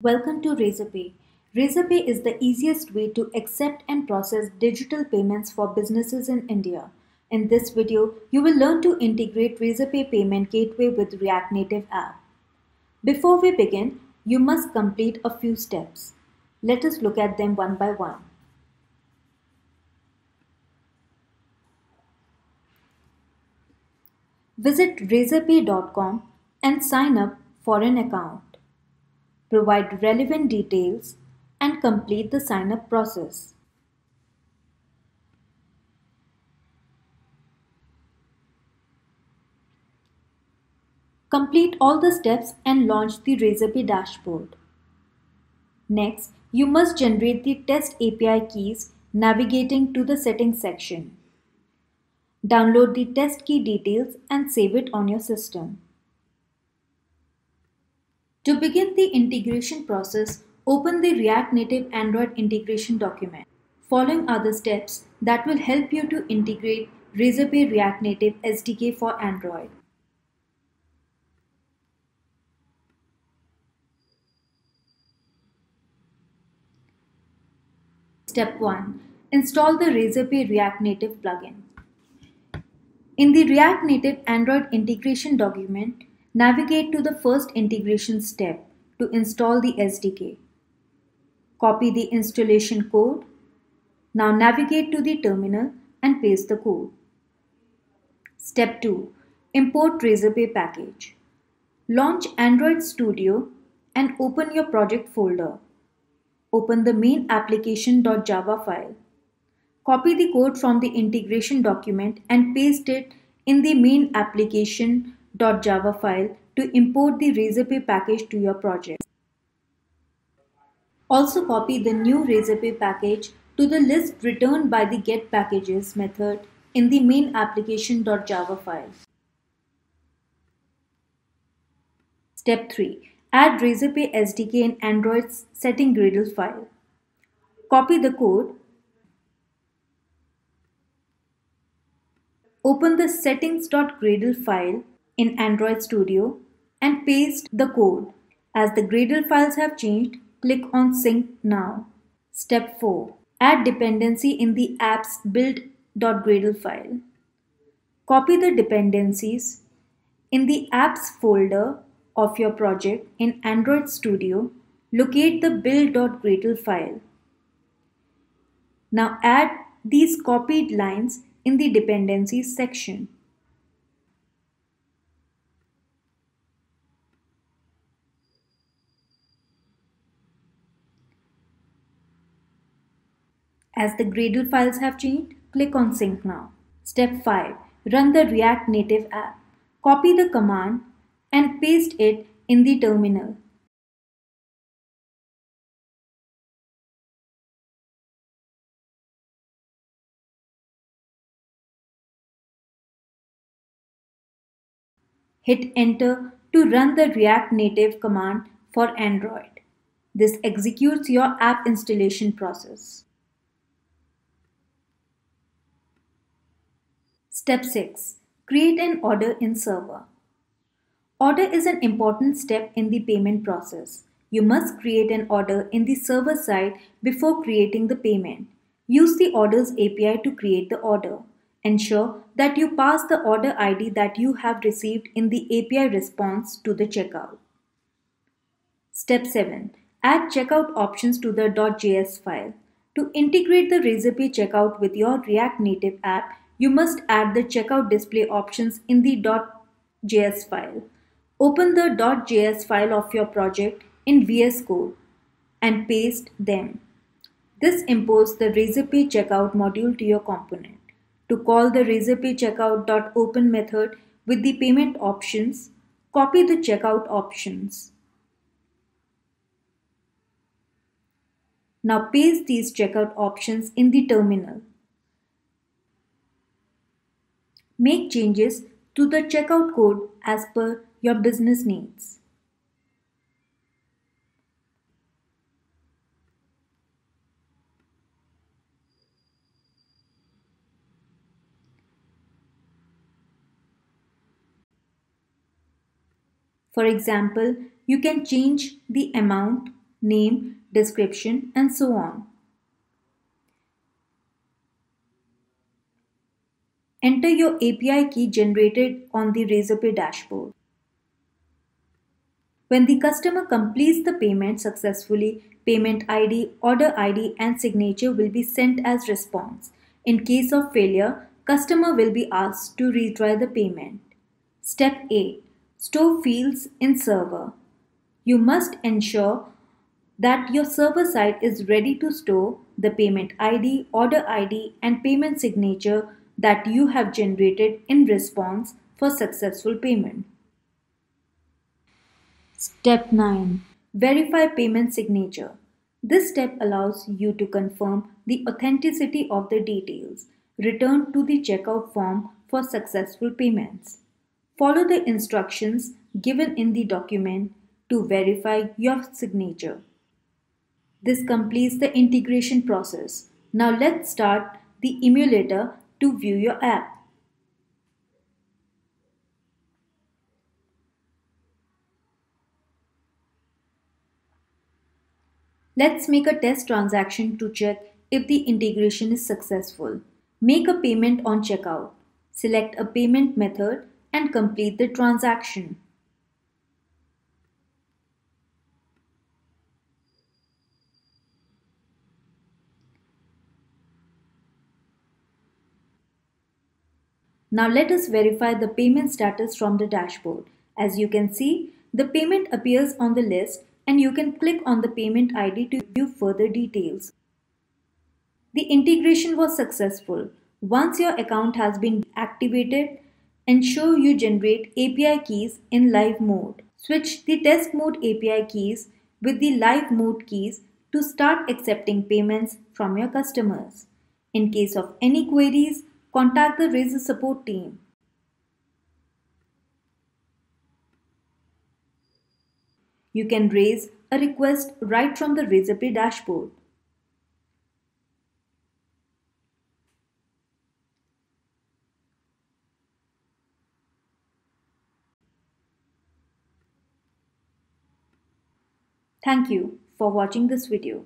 Welcome to Razorpay. Razorpay is the easiest way to accept and process digital payments for businesses in India. In this video, you will learn to integrate Razorpay Payment Gateway with React Native app. Before we begin, you must complete a few steps. Let us look at them one by one. Visit razorpay.com and sign up for an account. Provide relevant details and complete the sign up process. Complete all the steps and launch the Razorpay dashboard. Next, you must generate the test API keys navigating to the settings section. Download the test key details and save it on your system. To begin the integration process, open the React Native Android integration document. Following are the steps that will help you to integrate Razorpay React Native SDK for Android. Step 1. Install the Razorpay React Native plugin. In the React Native Android integration document, navigate to the first integration step to install the SDK. Copy the installation code. Now navigate to the terminal and paste the code. Step 2. Import Razorpay package. Launch Android Studio and open your project folder. Open the main application.java file. Copy the code from the integration document and paste it in the main application.java file to import the Razorpay package to your project. Also copy the new Razorpay package to the list returned by the getPackages method in the main application.java file. Step 3. Add Razorpay SDK in Android's setting Gradle file. Copy the code Open the settings.gradle file in Android Studio and paste the code. As the Gradle files have changed, click on Sync Now. Step 4. Add dependency in the app's build.gradle file. Copy the dependencies in the apps folder of your project in Android Studio. Locate the build.gradle file. Now add these copied lines in the dependencies section. As the Gradle files have changed, click on Sync Now. Step 5. Run the React Native app. Copy the command and paste it in the terminal. Hit enter to run the React Native command for Android. This executes your app installation process. Step 6. Create an order in server. Order is an important step in the payment process. You must create an order in the server side before creating the payment. Use the Orders API to create the order. Ensure that you pass the order ID that you have received in the API response to the checkout. Step 7. Add checkout options to the .js file. To integrate the Razorpay checkout with your React Native app, you must add the checkout display options in the .js file. Open the .js file of your project in VS Code and paste them. This imports the Razorpay checkout module to your component to call the Razorpay checkout.open method with the payment options, copy the checkout options. Now paste these checkout options in the terminal. Make changes to the checkout code as per your business needs. For example, you can change the amount name, description, and so on. Enter your API key generated on the Razorpay dashboard. When the customer completes the payment successfully, payment ID, order ID and signature will be sent as response. In case of failure, customer will be asked to retry the payment. Step 8. Store fields in server. You must ensure that your server side is ready to store the payment ID, order ID and payment signature that you have generated in response for successful payment. Step 9. Verify payment signature. This step allows you to confirm the authenticity of the details returned to the checkout form for successful payments. Follow the instructions given in the document to verify your signature. This completes the integration process. Now let's start the emulator to view your app. Let's make a test transaction to check if the integration is successful. Make a payment on checkout. Select a payment method and complete the transaction. Now let us verify the payment status from the dashboard. As you can see, the payment appears on the list and you can click on the payment ID to view further details. The integration was successful. Once your account has been activated, ensure you generate API keys in live mode. Switch the test mode API keys with the live mode keys to start accepting payments from your customers. In case of any queries, contact the Razor support team. You can raise a request right from the Razorpay dashboard. Thank you for watching this video.